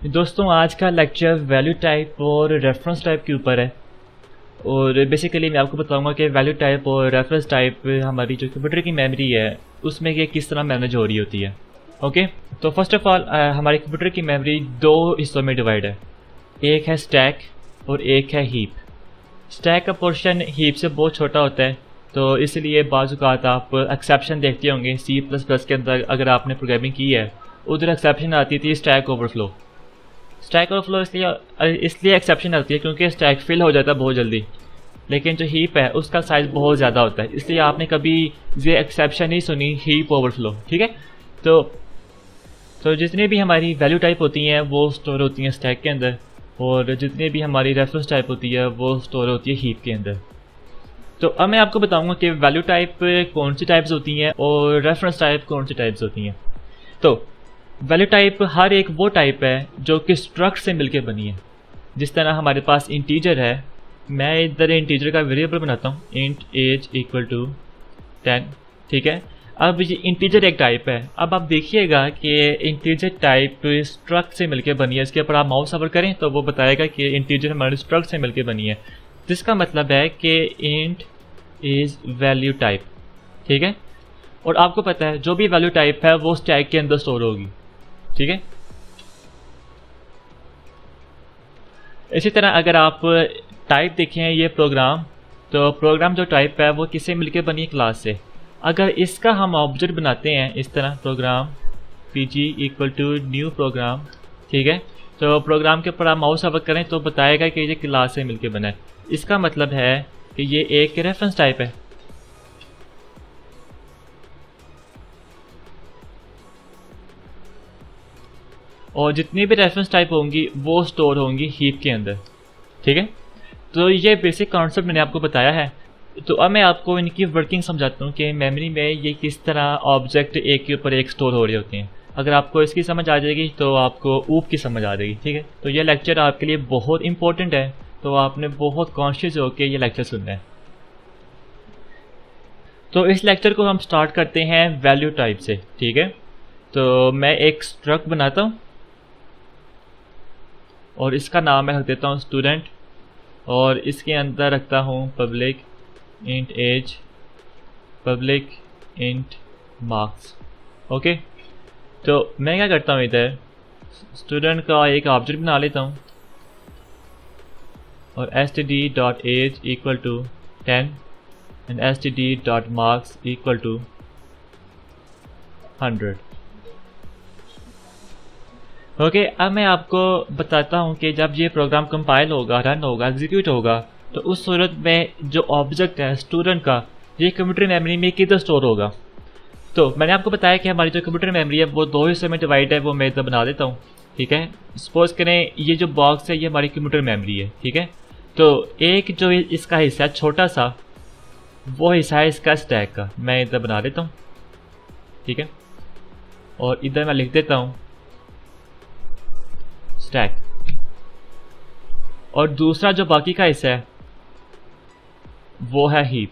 दोस्तों, आज का लेक्चर वैल्यू टाइप और रेफरेंस टाइप के ऊपर है। और बेसिकली मैं आपको बताऊँगा कि वैल्यू टाइप और रेफरेंस टाइप हमारी जो कंप्यूटर की मेमोरी है, उसमें ये किस तरह मैनेज हो रही होती है। ओके तो फ़र्स्ट ऑफ़ ऑल हमारे कंप्यूटर की मेमोरी दो हिस्सों में डिवाइड है। एक है स्टैक और एक है हीप स्टैक का पोर्शन हीप से बहुत छोटा होता है तो इसलिए बाज़ात आप एक्सेप्शन देखते होंगे। सी प्लस प्लस के अंदर अगर आपने प्रोग्रामिंग की है, उधर एक्सेप्शन आती थी स्टैक ओवरफ्लो स्टैक ओवरफ्लो इसलिए इसलिए एक्सेप्शन आती है क्योंकि स्टैक फिल हो जाता है बहुत जल्दी। लेकिन जो हीप है, उसका साइज़ बहुत ज़्यादा होता है। इसलिए आपने कभी ये एक्सेप्शन नहीं सुनी हीप ओवरफ्लो ठीक है? तो तो जितनी भी हमारी वैल्यू टाइप होती हैं, वो स्टोर होती हैं स्टैक के अंदर। और जितनी भी हमारी रेफरेंस टाइप होती है, वो स्टोर होती है हीप के अंदर। तो अब मैं आपको बताऊँगा कि वैल्यू टाइप कौन सी टाइप्स होती हैं और रेफरेंस टाइप कौन सी टाइप्स होती हैं। तो वैल्यू टाइप हर एक वो टाइप है जो कि स्ट्रक्ट से मिलकर बनी है। जिस तरह हमारे पास इंटीजर है, मैं इधर इंटीजर का वेरिएबल बनाता हूँ int age equal to ten ठीक है? अब ये इंटीजर एक टाइप है। अब आप देखिएगा कि इंटीजर टाइप स्ट्रक्ट से मिलकर बनी है। इसके ऊपर आप माउस अवर करें तो वो बताएगा कि इंटीजर हमारे स्ट्रक्ट से मिलकर बनी है। जिसका मतलब है कि इंट इज़ वैल्यू टाइप ठीक है? और आपको पता है, जो भी वैल्यू टाइप है, वो स्टैक के अंदर स्टोर होगी। ठीक है? इसी तरह अगर आप टाइप देखें ये प्रोग्राम तो प्रोग्राम जो टाइप है वो किससे मिलकर बनी क्लास से? अगर इसका हम ऑब्जेक्ट बनाते हैं, इस तरह program P G equal to new program ठीक है? तो प्रोग्राम के ऊपर आप माउस अवर करें तो बताएगा कि ये क्लास से मिलकर बना है। इसका मतलब है कि ये एक रेफरेंस टाइप है। और जितनी भी रेफरेंस टाइप होंगी, वो स्टोर होंगी हीप के अंदर। ठीक है? तो ये बेसिक कॉन्सेप्ट मैंने आपको बताया है। तो अब मैं आपको इनकी वर्किंग समझाता हूँ कि मेमोरी में ये किस तरह ऑब्जेक्ट एक के ऊपर एक स्टोर हो रहे होते हैं। अगर आपको इसकी समझ आ जाएगी तो आपको ऊप की समझ आ जाएगी, ठीक है? तो ये लेक्चर आपके लिए बहुत इंपॉर्टेंट है। तो आपने बहुत कॉन्शियस होकर ये लेक्चर सुनना है। तो इस लेक्चर को हम स्टार्ट करते हैं वैल्यू टाइप से, ठीक है? तो मैं एक स्ट्रक बनाता हूँ। और इसका नाम मैं रख देता हूँ स्टूडेंट और इसके अंदर रखता हूँ public int age public int marks okay तो मैं क्या करता हूँ इधर? स्टूडेंट का एक ऑब्जेक्ट बना लेता हूँ और S T D dot age equal to ten and S T D dot marks equal to hundred okay okay, अब मैं आपको बताता हूँ कि जब ये प्रोग्राम कंपाइल होगा रन होगा एग्जीक्यूट होगा तो उस सूरत में जो ऑब्जेक्ट है स्टूडेंट का ये कंप्यूटर मेमोरी में किधर स्टोर होगा? तो मैंने आपको बताया कि हमारी जो कंप्यूटर मेमोरी है वो दो हिस्से में डिवाइड है वो मैं इधर बना देता हूँ ठीक है? सपोज़ करें ये जो बॉक्स है ये हमारी कंप्यूटर मेमोरी है ठीक है? तो एक जो इसका हिस्सा है छोटा सा वो हिस्सा है इसका स्टैक का मैं इधर बना देता हूँ ठीक है? और इधर मैं लिख देता हूँ स्टैक और दूसरा जो बाकी का हिस्सा है, वो है हीप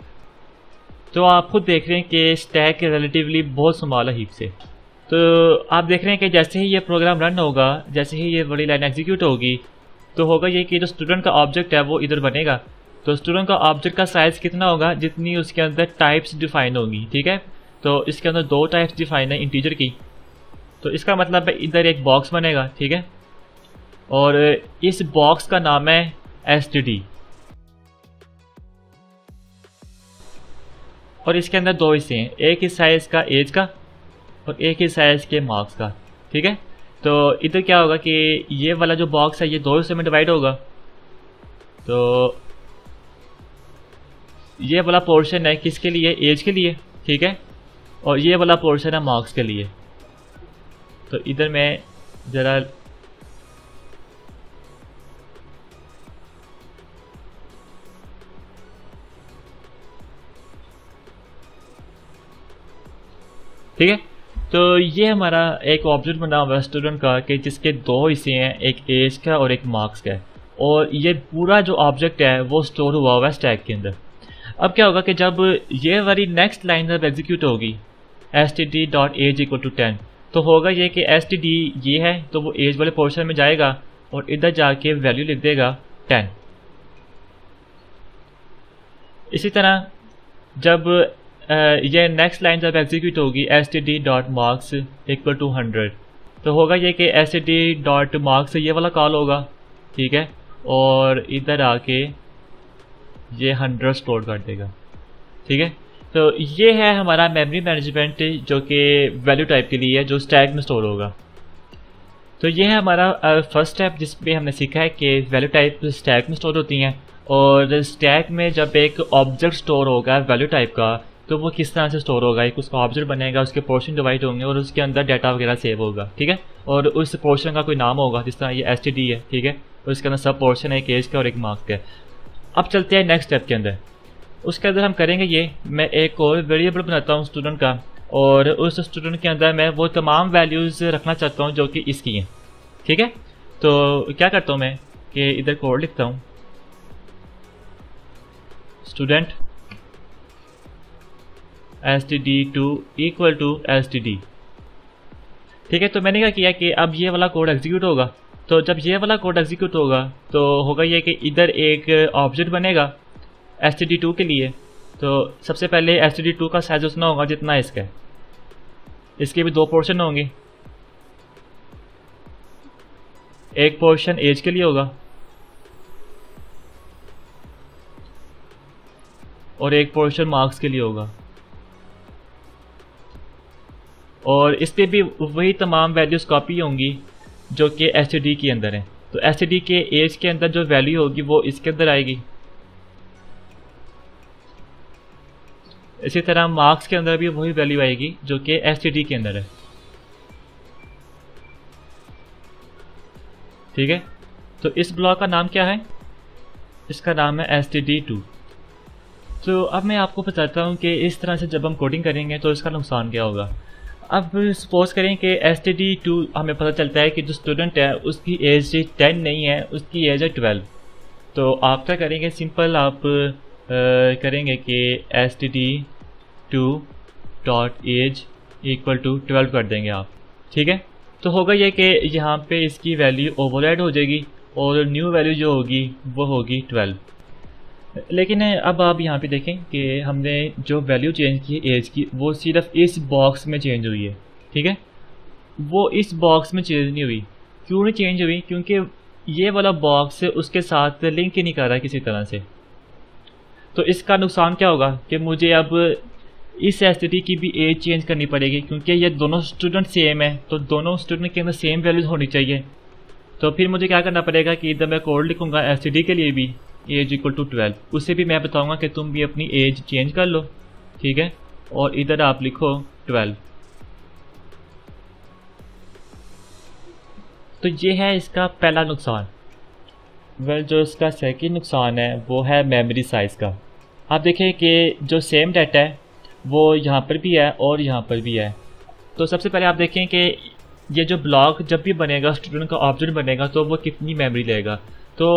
तो आप खुद देख रहे हैं कि स्टैक रिलेटिवली बहुत संभाल है हीप से. तो आप देख रहे हैं कि जैसे ही ये प्रोग्राम रन होगा, जैसे ही ये बड़ी लाइन एग्जीक्यूट होगी तो होगा ये कि जो स्टूडेंट का ऑब्जेक्ट है, वो इधर बनेगा. तो स्टूडेंट का ऑब्जेक्ट का साइज़ कितना होगा, जितनी उसके अंदर टाइप्स डिफाइन होगी, ठीक है? तो इसके अंदर दो टाइप्स डिफाइन है इंटीजर की. तो इसका मतलब है इधर एक बॉक्स बनेगा, ठीक है? और इस बॉक्स का नाम है एस और इसके अंदर दो हिस्से हैं, एक हिस्सा है इसका एज का और एक हिस्सा है इसके मार्क्स का, ठीक है? तो इधर क्या होगा कि ये वाला जो बॉक्स है, ये दो हिस्से में डिवाइड होगा। तो ये वाला पोर्शन है किसके लिए? एज के लिए, ठीक है? और ये वाला पोर्शन है मार्क्स के लिए। तो इधर मैं ज़रा ठीक है? तो ये हमारा एक ऑब्जेक्ट बना हुआ है स्टूडेंट का कि जिसके दो हिस्से हैं, एक एज का और एक मार्क्स का। और ये पूरा जो ऑब्जेक्ट है, वो स्टोर हुआ हुआ है स्टैक के अंदर। अब क्या होगा कि जब ये वाली नेक्स्ट लाइन जब एग्जीक्यूट होगी S T D dot age equal to ten तो होगा ये कि एस टी डी ये है तो वो एज वाले पोर्शन में जाएगा और इधर जाके वैल्यू लिख देगा टेन इसी तरह जब ये नेक्स्ट लाइन जब एग्जीक्यूट होगी S T D dot marks equal to hundred तो होगा ये कि S T D dot marks ये वाला कॉल होगा, ठीक है? और इधर आके ये हंड्रेड स्टोर कर देगा, ठीक है? तो ये है हमारा मेमोरी मैनेजमेंट जो कि वैल्यू टाइप के लिए है, जो स्टैक में स्टोर होगा। तो ये है हमारा फ़र्स्ट स्टेप जिसमें हमने सीखा है कि वैल्यू टाइप स्टैक में स्टोर होती हैं। और स्टैक में जब एक ऑब्जेक्ट स्टोर होगा वैल्यू टाइप का तो वो किस तरह से स्टोर होगा, एक उसका ऑब्जेक्ट बनेगा, उसके पोर्शन डिवाइड होंगे और उसके अंदर डाटा वगैरह सेव होगा, ठीक है? और उस पोर्शन का कोई नाम होगा, जिस तरह ये एसटीडी है, ठीक है? और उसके अंदर सब पोर्शन है, एक एज का और एक मार्क्स का। अब चलते हैं नेक्स्ट स्टेप के अंदर। उसके अंदर हम करेंगे ये, मैं एक और वेरिएबल बनाता हूँ स्टूडेंट का, और उस स्टूडेंट के अंदर मैं वो तमाम वैल्यूज़ रखना चाहता हूँ जो कि इसकी हैं, ठीक है? तो क्या करता हूँ मैं कि इधर कोड लिखता हूँ। Student S T D two equal to D ठीक है तो मैंने क्या किया कि अब ये वाला कोड एग्जीक्यूट होगा। तो जब ये वाला कोड एग्जीक्यूट होगा तो होगा ये कि इधर एक ऑब्जेक्ट बनेगा एस टी डी टू के लिए। तो सबसे पहले एस टी डी टू का साइज़ उतना होगा जितना इसका इसके भी दो पोर्शन होंगे। एक पोर्शन एज के लिए होगा। और एक पोर्शन मार्क्स के लिए होगा। और इस पर भी वही तमाम वैल्यूज़ कॉपी होंगी, जो कि एस के अंदर है। तो एस के एज के अंदर जो वैल्यू होगी, वो इसके अंदर आएगी। इसी तरह मार्क्स के अंदर भी वही वैल्यू आएगी, जो कि एस के अंदर है। ठीक है? तो इस ब्लॉक का नाम क्या है? इसका नाम है एस टी टू तो अब मैं आपको बताता हूँ कि इस तरह से जब हम कोडिंग करेंगे तो इसका नुकसान क्या होगा? अब सपोज़ करें कि एस टी डी टू हमें पता चलता है कि जो स्टूडेंट है उसकी एज टेन नहीं है उसकी एज है ट्वेल्व तो आप क्या करेंगे? सिंपल आप आ, करेंगे कि S T D two dot age equal to twelve कर देंगे आप. ठीक है? तो होगा ये कि यहाँ पे इसकी वैल्यू ओवरराइड हो जाएगी और न्यू वैल्यू जो होगी वो होगी ट्वेल्व लेकिन अब आप यहाँ पे देखें कि हमने जो वैल्यू चेंज की है एज की, वो सिर्फ़ इस बॉक्स में चेंज हुई है, ठीक है? वो इस बॉक्स में चेंज नहीं हुई। क्यों नहीं चेंज हुई? क्योंकि ये वाला बॉक्स उसके साथ लिंक ही नहीं कर रहा किसी तरह से। तो इसका नुकसान क्या होगा कि मुझे अब इस एस की भी एज चेंज करनी पड़ेगी, क्योंकि ये दोनों स्टूडेंट सेम है तो दोनों स्टूडेंट के अंदर सेम वैल्यूज़ होनी चाहिए। तो फिर मुझे क्या करना पड़ेगा कि इधर मैं कोड लिखूँगा एस के लिए भी। एज इक्वल टू ट्वेल्व उसे भी मैं बताऊँगा कि तुम भी अपनी एज चेंज कर लो, ठीक है? और इधर आप लिखो ट्वेल्व तो ये है इसका पहला नुकसान। वेल जो इसका सेकंड नुकसान है, वो है मेमोरी साइज़ का। आप देखें कि जो सेम डाटा है, वो यहाँ पर भी है और यहाँ पर भी है। तो सबसे पहले आप देखें कि ये जो ब्लॉक जब भी बनेगा स्टूडेंट का ऑब्जेक्ट बनेगा तो वो कितनी मेमोरी लेगा। तो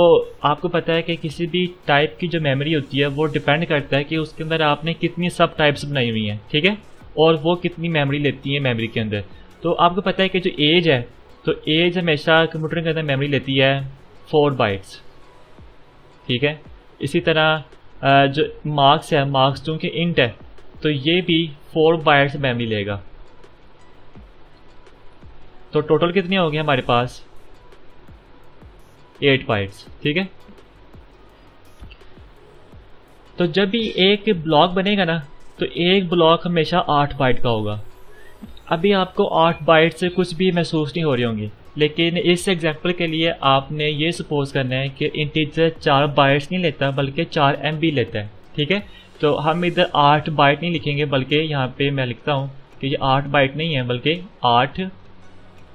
आपको पता है कि किसी भी टाइप की जो मेमोरी होती है, वो डिपेंड करता है कि उसके अंदर आपने कितनी सब टाइप्स बनाई हुई हैं, ठीक है? और वो कितनी मेमोरी लेती है मेमोरी के अंदर। तो आपको पता है कि जो एज है तो एज हमेशा कंप्यूटर के अंदर मेमोरी लेती है फोर बाइट्स ठीक है? इसी तरह जो मार्क्स है मार्क्स चूँकि इंट है तो ये भी फोर बाइट्स मेमोरी लेगा। तो टोटल कितनी होगी हमारे पास? एट बाइट्स ठीक है? तो जब भी एक ब्लॉक बनेगा ना तो एक ब्लॉक हमेशा आठ बाइट का होगा। अभी आपको आठ बाइट से कुछ भी महसूस नहीं हो रही होंगी, लेकिन इस एग्ज़ाम्पल के लिए आपने ये सपोज़ करना है कि इंटीजर चार बाइट्स नहीं लेता, बल्कि चार एम लेता है, ठीक है? तो हम इधर आठ बाइट नहीं लिखेंगे, बल्कि यहाँ पे मैं लिखता हूँ कि ये आठ बाइट नहीं है, बल्कि आठ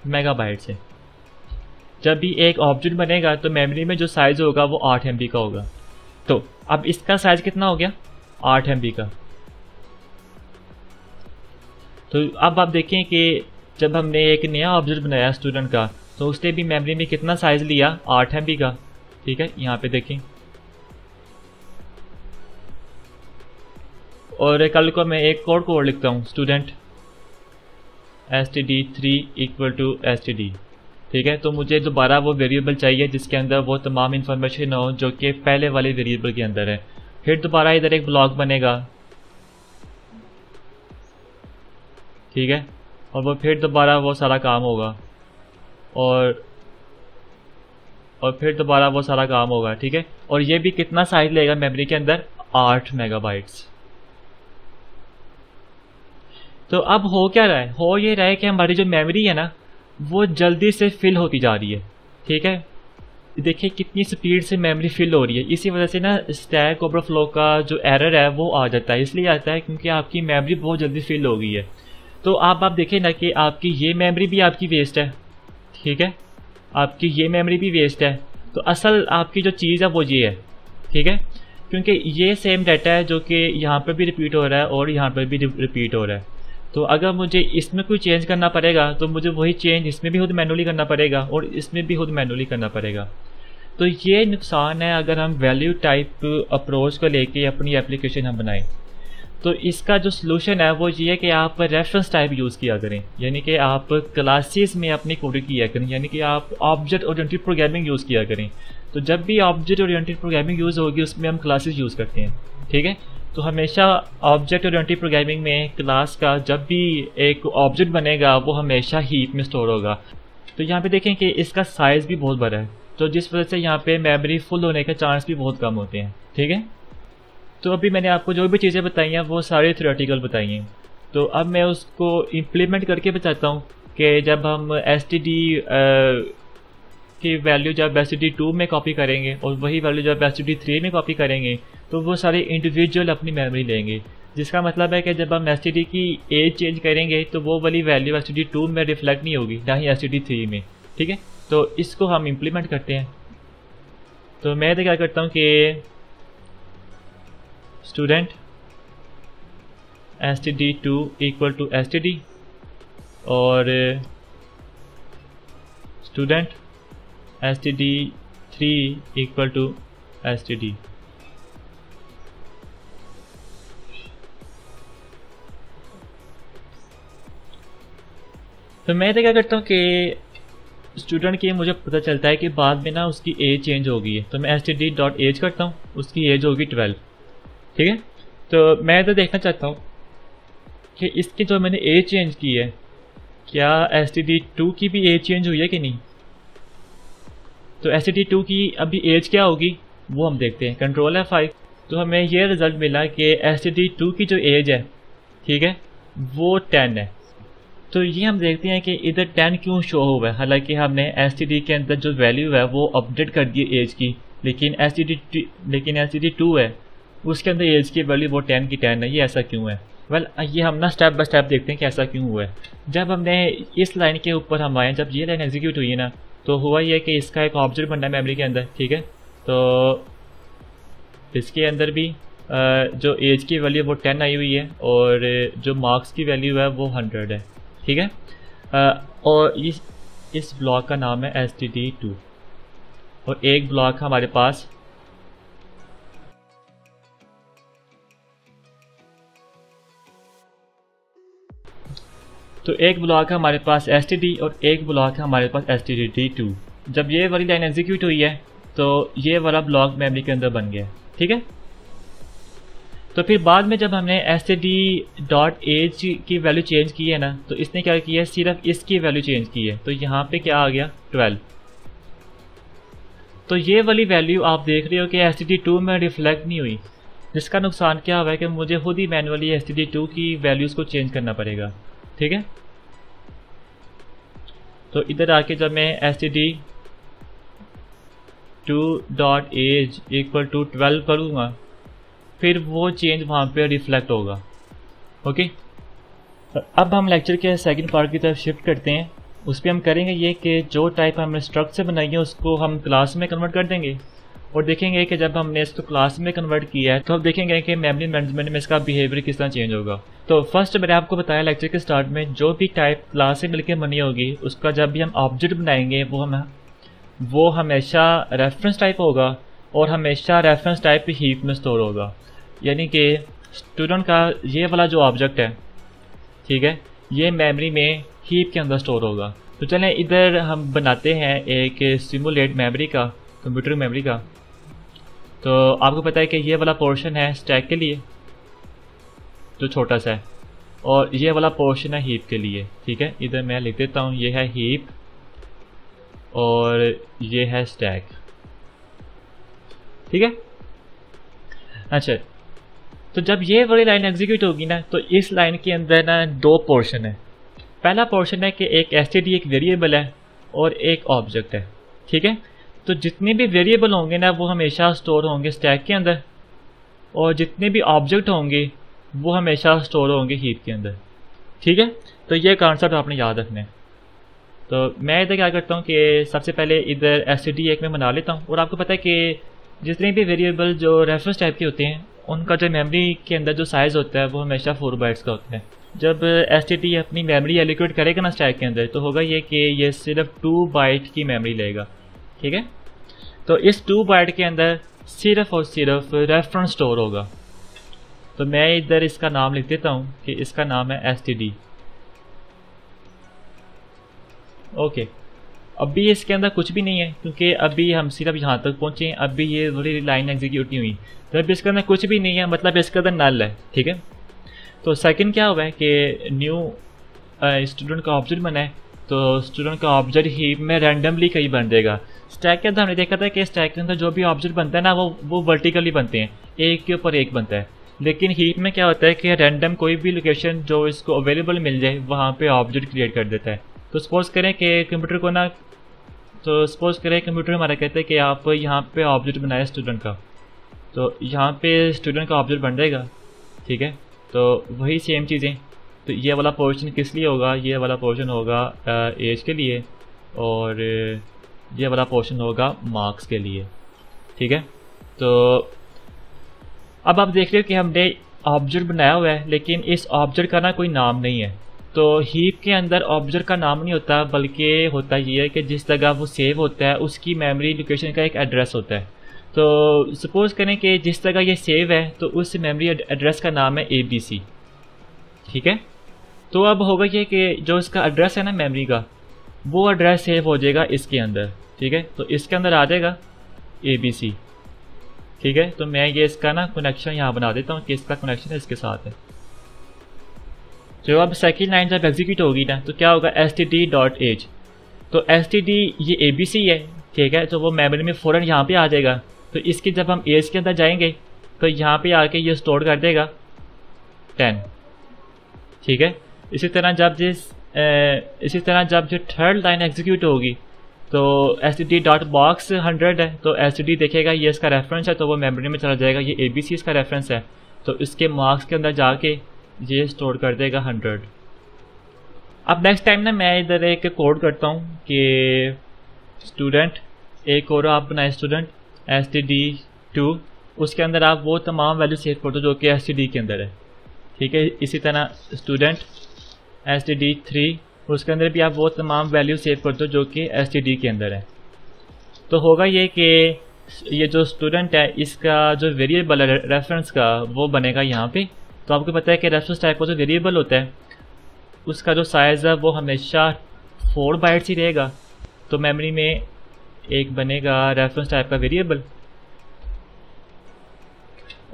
मेगा बाइट्स है। जब भी एक ऑब्जेक्ट बनेगा तो मेमोरी में जो साइज़ होगा, वो आठ एम का होगा। तो अब इसका साइज़ कितना हो गया? आठ एम का। तो अब आप देखें कि जब हमने एक नया ऑब्जेक्ट बनाया स्टूडेंट का तो उसने भी मेमोरी में कितना साइज़ लिया? आठ एम का। ठीक है? यहाँ पे देखें। और कल को मैं एक कोड कोड लिखता हूँ student S T D three equal to S T D ठीक है? तो मुझे दोबारा वो वेरिएबल चाहिए जिसके अंदर वो तमाम इन्फॉर्मेशन हो जो कि पहले वाले वेरिएबल के अंदर है। फिर दोबारा इधर एक ब्लॉक बनेगा। ठीक है? और वो फिर दोबारा वो सारा काम होगा। और और फिर दोबारा वो सारा काम होगा, ठीक है? और ये भी कितना साइज़ लेगा मेमोरी के अंदर? आठ मेगाबाइट्स तो अब हो क्या रहा है? हो ये रहा है कि हमारी जो मेमोरी है ना वो जल्दी से फिल होती जा रही है, ठीक है? देखिए कितनी स्पीड से मेमोरी फिल हो रही है। इसी वजह से ना स्टैक ओवरफ्लो का जो एरर है वो आ जाता है। इसलिए आता है क्योंकि आपकी मेमोरी बहुत जल्दी फिल हो गई है। तो आप आप देखें ना कि आपकी ये मेमोरी भी आपकी वेस्ट है, ठीक है? आपकी ये मेमोरी भी वेस्ट है। तो असल आपकी जो चीज़ है वो ये है, ठीक है? क्योंकि ये सेम डाटा है जो कि यहाँ पर भी रिपीट हो रहा है और यहाँ पर भी रिपीट हो रहा है। तो अगर मुझे इसमें कोई चेंज करना पड़ेगा तो मुझे वही चेंज इसमें भी खुद मैनुअली करना पड़ेगा और इसमें भी खुद मैनुअली करना पड़ेगा। तो ये नुकसान है अगर हम वैल्यू टाइप अप्रोच को लेके अपनी एप्लीकेशन हम बनाएँ। तो इसका जो सोल्यूशन है, वो ये है कि आप रेफरेंस टाइप यूज़ किया करें। यानी कि आप क्लासेस में अपनी कोडिंग किया करें। यानी कि आप ऑब्जेक्ट ओरिएंटेड प्रोग्रामिंग यूज़ किया करें। तो जब भी ऑब्जेक्ट ओरिएंटेड प्रोग्रामिंग यूज़ होगी, उसमें हम क्लासेस यूज़ करते हैं। ठीक है? तो हमेशा ऑब्जेक्ट ओरिएंटेड प्रोग्रामिंग में क्लास का जब भी एक ऑब्जेक्ट बनेगा, वो हमेशा हीप में स्टोर होगा। तो यहाँ पे देखें कि इसका साइज़ भी बहुत बड़ा है। तो जिस वजह से यहाँ पे मेमोरी फुल होने के चांस भी बहुत कम होते हैं। ठीक है? तो अभी मैंने आपको जो भी चीज़ें बताई हैं, वो सारी थ्योरेटिकल बताई हैं। तो अब मैं उसको इम्प्लीमेंट करके बताता हूँ कि जब हम एस टी डी की वैल्यू जब एस टी में कॉपी करेंगे और वही वैल्यू जब एस थ्री में कॉपी करेंगे तो वो सारे इंडिविजुअल अपनी मेमोरी लेंगे। जिसका मतलब है कि जब हम एस की एज चेंज करेंगे तो वो वाली वैल्यू एस टी में रिफ्लेक्ट नहीं होगी, ना ही एस थ्री में। ठीक है? तो इसको हम इम्प्लीमेंट करते हैं। तो मैं तो क्या करता हूँ कि student S T D two equal to S T D और student S T D three equal to S T D तो मैं तो क्या करता हूँ कि स्टूडेंट की मुझे पता चलता है कि बाद में ना उसकी एज चेंज हो गई है तो मैं S T D dot age करता हूँ, उसकी एज होगी ट्वेल्व ठीक है? तो मैं तो देखना चाहता हूँ कि इसकी जो मैंने एज चेंज की है, क्या एस टी डी टू की भी एज चेंज हुई है कि नहीं? तो एस टी की अभी एज क्या होगी वो हम देखते हैं। कंट्रोल है फाइव तो हमें ये रिज़ल्ट मिला कि एस टी की जो एज है ठीक है वो टेन है। तो ये हम देखते हैं कि इधर टेन क्यों शो हुआ है। हालाँकि हमने एस टी डी के अंदर जो वैल्यू है वो अपडेट कर दी एज की। लेकिन एस टी डी लेकिन एस टू है उसके अंदर एज की वैल्यू वो टेन की टेन है। ये ऐसा क्यों है? वेल well, ये हम ना स्टेप बाय स्टेप देखते हैं कि ऐसा क्यों हुआ है। जब हमने इस लाइन के ऊपर हम आए जब ये लाइन एग्जीक्यूट हुई है ना तो हुआ ये कि इसका एक ऑब्जेक्ट बनना है मेमोरी के अंदर, ठीक है? तो इसके अंदर भी जो एज की वैल्यू वो टेन आई हुई है और जो मार्क्स की वैल्यू है वो हंड्रेड है, ठीक है? और इस इस ब्लॉक का नाम है एस टी टी टू और एक ब्लॉक हमारे पास तो एक ब्लॉक है हमारे पास एसटीडी और एक ब्लॉक है हमारे पास एस टी जब ये वाली लाइन एग्जीक्यूट हुई है तो ये वाला ब्लॉक मेमोरी के अंदर बन गया। ठीक है? तो फिर बाद में जब हमने एस डॉट एज की वैल्यू चेंज की है ना तो इसने क्या किया? सिर्फ़ इसकी वैल्यू चेंज की है। तो यहाँ पे क्या आ गया? ट्वेल्व तो ये वाली वैल्यू आप देख रहे हो कि एस टी में रिफ्लेक्ट नहीं हुई। जिसका नुकसान क्या हुआ है कि मुझे खुद ही मैनुअली एस टू की वैल्यूज़ को चेंज करना पड़ेगा। ठीक है? तो इधर आके जब मैं S T D two dot age equal to twelve करूँगा, फिर वो चेंज वहाँ पे रिफ्लेक्ट होगा। ओके अब हम लेक्चर के सेकंड पार्ट की तरफ़ शिफ्ट करते हैं। उस पर हम करेंगे ये कि जो टाइप हमने स्ट्रक्चर बनाई है, उसको हम क्लास में कन्वर्ट कर देंगे। और देखेंगे कि जब हमने इसको क्लास में कन्वर्ट किया है तो अब देखेंगे कि मेमोरी मैनेजमेंट में इसका बिहेवियर किस तरह चेंज होगा। तो फ़र्स्ट मैंने आपको बताया लेक्चर के स्टार्ट में जो भी टाइप क्लास से मिलकर बनी होगी, उसका जब भी हम ऑब्जेक्ट बनाएँगे, वो हम, वो हमेशा रेफरेंस टाइप होगा और हमेशा रेफरेंस टाइप हीप में स्टोर होगा। यानी कि स्टूडेंट का ये वाला जो ऑब्जेक्ट है, ठीक है, ये मेमोरी में हीप के अंदर स्टोर होगा। तो चलें, इधर हम बनाते हैं एक सिमुलेट मेमोरी का कंप्यूटर मेमोरी का। तो आपको पता है कि ये वाला पोर्शन है स्टैक के लिए, जो छोटा सा है। और ये वाला पोर्शन है हीप के लिए, ठीक है? इधर मैं लिख देता हूँ, ये है हीप और ये है स्टैक ठीक है? अच्छा तो जब ये वाली लाइन एग्जीक्यूट होगी ना तो इस लाइन के अंदर ना दो पोर्शन है। पहला पोर्शन है कि एक एस एक वेरिएबल है और एक ऑब्जेक्ट है, ठीक है? तो जितने भी वेरिएबल होंगे ना, वो हमेशा स्टोर होंगे स्टैक के अंदर। और जितने भी ऑब्जेक्ट होंगे, वो हमेशा स्टोर होंगे हीप के अंदर। ठीक है? तो ये कॉन्सेप्ट आपने याद रखना है। तो मैं इधर क्या करता हूँ कि सबसे पहले इधर एस एक में बना लेता हूँ। और आपको पता है कि जितने भी वेरिएबल जो रेफरेंस टाइप के होते हैं, उनका जो मेमोरी के अंदर जो साइज़ होता है, वो हमेशा फोर बाइट्स का होता है। जब एसटीटी अपनी मेमोरी एलिक्यूट करेगा ना स्टैक के अंदर तो होगा ये कि ये सिर्फ़ टू बाइट की मेमोरी लेगा। ठीक है? तो इस टू बाइट के अंदर सिर्फ़ और सिर्फ़ रेफरेंस स्टोर होगा। तो मैं इधर इसका नाम लिख देता हूँ कि इसका नाम है एसटीडी ओके अभी इसके अंदर कुछ भी नहीं है, क्योंकि अभी हम सिर्फ़ यहाँ तक पहुँचे हैं। अभी ये थोड़ी लाइन एग्जीक्यूट नहीं हुई। तो अभी इसके अंदर कुछ भी नहीं है मतलब इसके अंदर नल है, ठीक है? तो सेकंड क्या हुआ है कि न्यू स्टूडेंट का ऑब्जेक्ट बना है। तो स्टूडेंट का ऑब्जेक्ट ही में रैंडमली कहीं बन देगा। स्टैक के अंदर हमने देखा था कि स्टैक के अंदर जो भी ऑब्जेक्ट बनता है ना, वो वो वर्टिकली बनते हैं। एक के ऊपर एक बनता है। लेकिन हीप में क्या होता है कि रैंडम कोई भी लोकेशन जो इसको अवेलेबल मिल जाए, वहाँ पे ऑब्जेक्ट क्रिएट कर देता है। तो सपोज़ करें कि कंप्यूटर को ना तो सपोज़ करें कंप्यूटर हमारा कहते हैं कि आप यहाँ पे ऑब्जेक्ट बनाए स्टूडेंट का। तो यहाँ पे स्टूडेंट का ऑब्जेक्ट बन जाएगा। ठीक है? तो वही सेम चीज़ें। तो ये वाला पोर्शन किस लिए होगा? ये वाला पोर्शन होगा एज के लिए और ये वाला पोर्शन होगा मार्क्स के लिए। ठीक है? तो अब आप देख रहे हो कि हमने ऑब्जेक्ट बनाया हुआ है, लेकिन इस ऑब्जेक्ट का ना कोई नाम नहीं है। तो हीप के अंदर ऑब्जेक्ट का नाम नहीं होता, बल्कि होता ये है कि जिस जगह वो सेव होता है, उसकी मेमोरी लोकेशन का एक एड्रेस होता है। तो सपोज़ करें कि जिस जगह ये सेव है तो उस मेमोरी एड्रेस का नाम है ए बी सी ठीक है? तो अब होगा ये कि जो इसका एड्रेस है ना मेमोरी का, वो एड्रेस सेव हो जाएगा इसके अंदर, ठीक है? तो इसके अंदर आ जाएगा ए बी सी ठीक है? तो मैं ये इसका ना कनेक्शन यहाँ बना देता हूँ कि इसका कनेक्शन इसके साथ है। जो अब सेकेंड लाइन जब एग्जीक्यूट होगी ना तो क्या होगा? S T D dot age तो एस टी डी ये ए बी सी है, ठीक है? तो वो मेमोरी में फ़ौरन यहाँ पे आ जाएगा। तो इसके जब हम एज के अंदर जाएँगे तो यहाँ पे आके ये स्टोर कर देगा टेन ठीक है? इसी तरह जब जिस इसी तरह जब जो थर्ड लाइन एग्जीक्यूट होगी तो S D dot box hundred है तो एस डी देखेगा ये इसका रेफरेंस है तो वो मेमोरी में चला जाएगा, ये ए बी सी इसका रेफरेंस है तो इसके मार्क्स के अंदर जाके ये स्टोर कर देगा हंड्रेड अब नेक्स्ट टाइम ना मैं इधर एक कोड करता हूँ कि स्टूडेंट एक और आप बनाए student S T D two उसके अंदर आप वो तमाम वैल्यू सेव कर दो जो कि एस टी डी के अंदर है। ठीक है, इसी तरह student S T D three उसके अंदर भी आप वो तमाम वैल्यू सेव कर दो जो कि एस टी डी के अंदर है। तो होगा ये कि ये जो स्टूडेंट है, इसका जो वेरिएबल है रेफरेंस का, वो बनेगा यहाँ पे। तो आपको पता है कि रेफरेंस टाइप का जो वेरिएबल होता है, उसका जो साइज़ है, वो हमेशा फोर बाइट्स ही रहेगा। तो मेमोरी में एक बनेगा रेफरेंस टाइप का वेरिएबल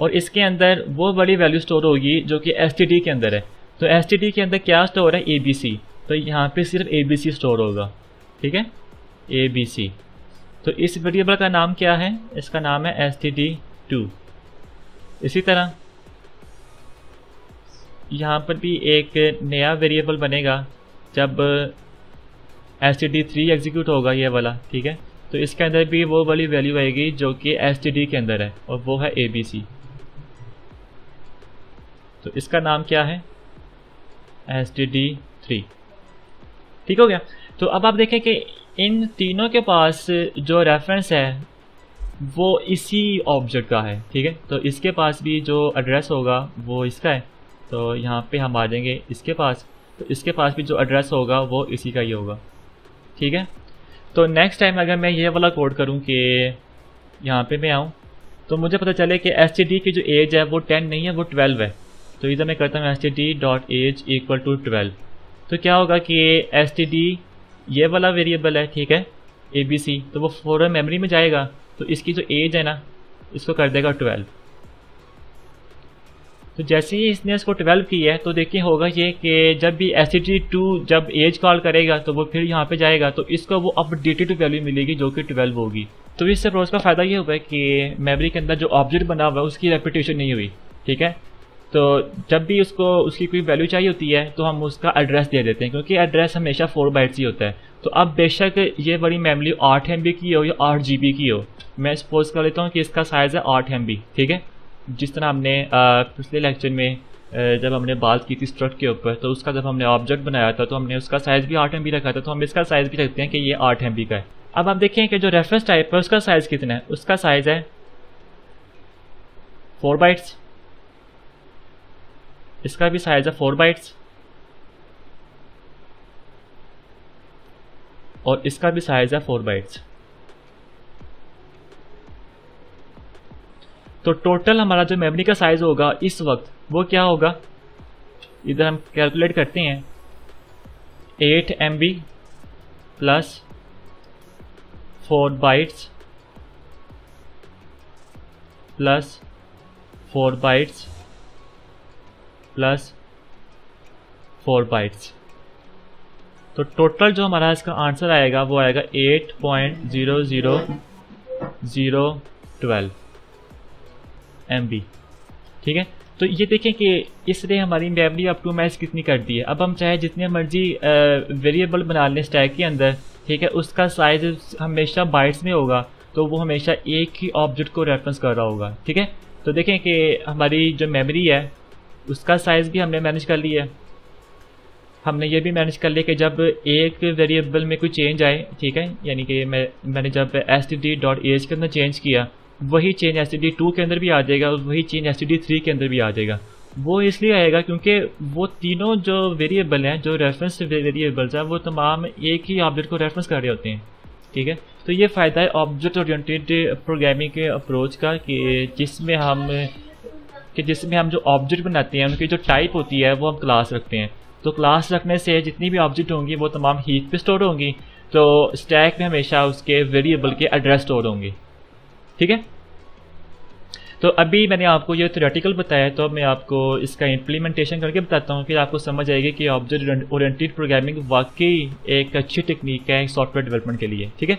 और इसके अंदर वो बड़ी वैल्यू स्टोर होगी जो कि एस के अंदर है। तो एसटीडी के अंदर क्या स्टोर है? ए बी सी तो यहाँ पे सिर्फ़ ए बी सी स्टोर होगा। ठीक है? ए बी सी तो इस वेरिएबल का नाम क्या है? इसका नाम है एस टी इसी तरह। यहाँ पर भी एक नया वेरिएबल बनेगा, जब एस थ्री एग्जीक्यूट होगा ये वाला। ठीक है? तो इसके अंदर भी वो वाली वैल्यू आएगी जो कि एस टी डी के अंदर है, और वो है ए बी सी तो इसका नाम क्या है? एस टी डी थ्री ठीक हो गया? तो अब आप देखें कि इन तीनों के पास जो रेफरेंस है, वो इसी ऑब्जेक्ट का है, ठीक है? तो इसके पास भी जो एड्रेस होगा, वो इसका है। तो यहाँ पे हम आ जाएँगे इसके पास। तो इसके पास भी जो एड्रेस होगा, वो इसी का ही होगा। ठीक है? तो नेक्स्ट टाइम अगर मैं ये वाला कोड करूँ कि यहाँ पे मैं आऊँ तो मुझे पता चले कि एस की जो एज है, वो टेन नहीं है, वो ट्वेल्व है। तो इधर मैं करता हूँ S T D dot age equal to twelve तो क्या होगा कि एस टी डी ये वाला वेरिएबल है, ठीक है? ए बी सी तो वो फोर मेमोरी में जाएगा तो इसकी जो एज है ना, इसको कर देगा ट्वेल्व तो जैसे ही इसने इसको ट्वेल्व किया है तो देखिए होगा ये कि जब भी एस टी टू जब एज कॉल करेगा तो वो फिर यहाँ पे जाएगा तो इसको वो अपडेटेड वैल्यू मिलेगी जो कि ट्वेल्व होगी। तो इस अप्रोच का फ़ायदा ये हुआ है कि मेमोरी के अंदर जो ऑब्जेक्ट बना हुआ है, उसकी रेपिटेशन नहीं हुई, ठीक है? तो जब भी उसको, उसकी कोई वैल्यू चाहिए होती है तो हम उसका एड्रेस दे देते हैं, क्योंकि एड्रेस हमेशा फोर बाइट्स ही होता है। तो अब बेशक ये बड़ी मेमोरी आठ एम की हो या आठ जीबी की हो, मैं सपोज़ कर लेता हूँ कि इसका साइज़ है आठ एम ठीक है? जिस तरह हमने पिछले लेक्चर में जब हमने बात की थी स्ट्रक्ट के ऊपर तो उसका जब हमने ऑब्जेक्ट बनाया था तो हमने उसका साइज़ भी आठ एम रखा था तो हम इसका साइज़ भी रखते हैं कि ये आठ एम का है। अब आप देखें कि जो रेफरेंस टाइप है, उसका साइज़ कितना है? उसका साइज़ है फोर बाइट्स इसका भी साइज़ है फोर बाइट्स और इसका भी साइज़ है फोर बाइट्स तो टोटल हमारा जो मेमोरी का साइज़ होगा इस वक्त, वो क्या होगा? इधर हम कैलकुलेट करते हैं। Eight M B plus four bytes plus four bytes plus four bytes. तो टोटल जो हमारा इसका आंसर आएगा, वो आएगा eight point zero zero zero twelve M B ठीक है? तो ये देखें कि इसने हमारी मेमोरी अप टू मैच कितनी कर दी है। अब हम चाहे जितने मर्ज़ी वेरिएबल बना लें स्टैक के अंदर, ठीक है? उसका साइज़ हमेशा बाइट्स में होगा तो वो हमेशा एक ही ऑब्जेक्ट को रेफरेंस कर रहा होगा। ठीक है? तो देखें कि हमारी जो मेमोरी है उसका साइज़ भी हमने मैनेज कर लिया है। हमने ये भी मैनेज कर लिया कि जब एक वेरिएबल में कोई चेंज आए, ठीक है? यानी कि मैं, मैंने जब S T D dot age के अंदर चेंज किया, वही change S T D two के अंदर भी आ जाएगा और वही change S T D three के अंदर भी आ जाएगा। वो इसलिए आएगा क्योंकि वो तीनों जो वेरिएबल हैं, जो रेफरेंस वेरिएबल्स हैं, वो तमाम एक ही ऑब्जेक्ट को रेफरेंस कर रहे होते हैं, ठीक है? तो ये फ़ायदा है ऑब्जेक्ट ओरिएंटेड प्रोग्रामिंग के अप्रोच का कि जिसमें हम कि जिसमें हम जो ऑब्जेक्ट बनाते हैं, उनकी जो टाइप होती है, वो हम क्लास रखते हैं। तो क्लास रखने से जितनी भी ऑब्जेक्ट होंगी, वो तमाम हीप पे स्टोर होंगी। तो स्टैक में हमेशा उसके वेरिएबल के एड्रेस स्टोर होंगे। ठीक है? तो अभी मैंने आपको ये थ्योरेटिकल बताया तो मैं आपको इसका इम्प्लीमेंटेशन करके बताता हूँ, फिर आपको समझ आएगी कि ऑब्जेक्ट ओरिएंटेड प्रोग्रामिंग वाकई एक अच्छी टेक्निक है सॉफ्टवेयर डेवलपमेंट के लिए। ठीक है?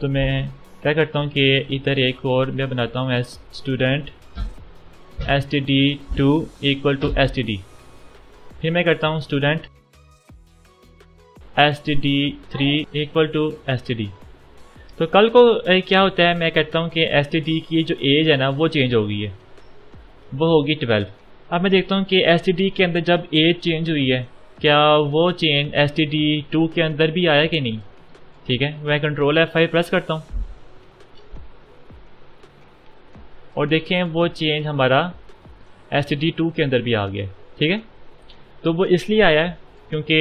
तो मैं क्या करता हूँ कि इधर एक और मैं बनाता हूँ age student S T D two equal to S T D फिर मैं करता हूँ student S T D three equal to S T D तो कल को क्या होता है, मैं कहता हूँ कि एस टी डी की जो एज है ना, वो चेंज हो गई है। वो होगी ट्वेल्व अब मैं देखता हूँ कि एस टी डी के अंदर जब एज चेंज हुई है, क्या वो change S T D two के अंदर भी आया कि नहीं? ठीक है? मैं कंट्रोल एफ़ फाइव प्रेस करता हूँ। और देखें, वो चेंज हमारा एस टू के अंदर भी आ गया, ठीक है? तो वो इसलिए आया है क्योंकि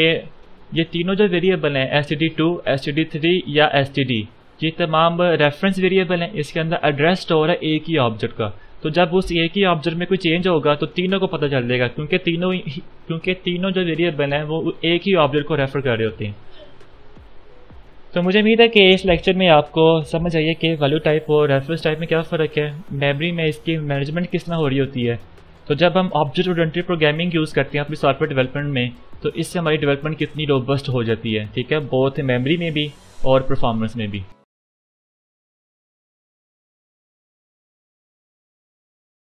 ये तीनों जो वेरिएबल हैं S T two S T three या एस टी डी ये तमाम रेफरेंस वेरिएबल हैं, इसके अंदर एड्रेस स्टोर है एक ही ऑब्जेक्ट का। तो जब उस एक ही ऑब्जेक्ट में कोई चेंज होगा तो तीनों को पता चल जाएगा, क्योंकि तीनों क्योंकि तीनों जो वेरिएबल हैं, वो एक ही ऑब्जेक्ट को रेफर कर रहे होते हैं। तो मुझे उम्मीद है कि इस लेक्चर में आपको समझ आइए कि वैल्यू टाइप और रेफरेंस टाइप में क्या फ़र्क है। मेमोरी में इसकी मैनेजमेंट किस तरह हो रही होती है। तो जब हम ऑब्जेक्ट ओरिएंटेड प्रोग्रामिंग यूज़ करते हैं अपनी सॉफ्टवेयर डेवलपमेंट में तो इससे हमारी डेवलपमेंट कितनी रोबस्ट हो जाती है, ठीक है? बोथ मेमोरी में भी और परफॉर्मेंस में भी।